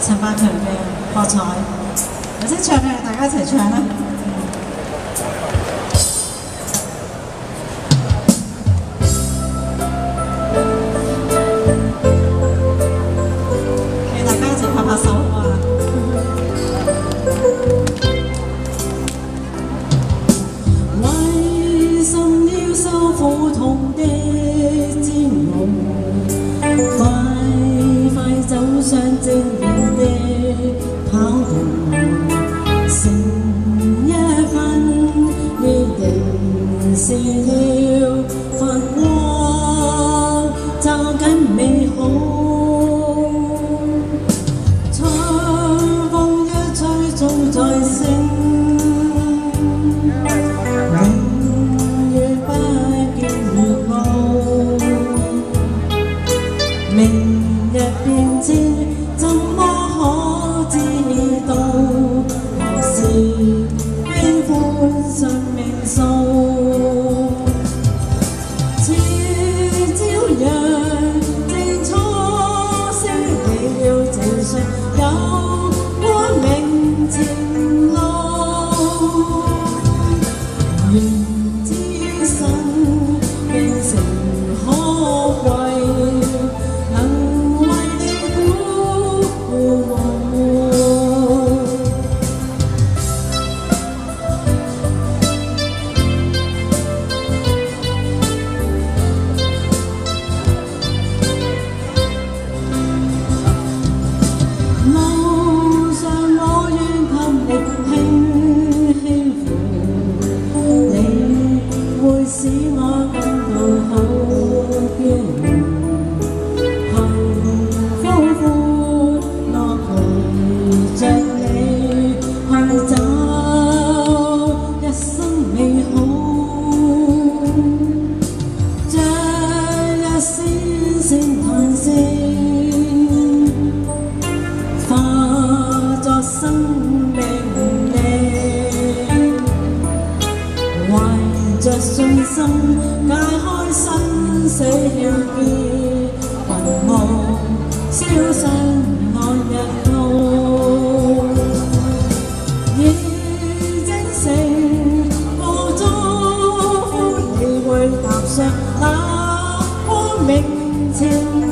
参百場嘅博彩，或者唱嘅大家一齊唱啦～要发光，抓紧美好。春风一吹，早再醒，永远不见雨后。明日变天，怎么可知？朝阳懷着信心，解開生死竅結，雲霧消散看日後。已精醒，過早歡喜會踏上那光明前。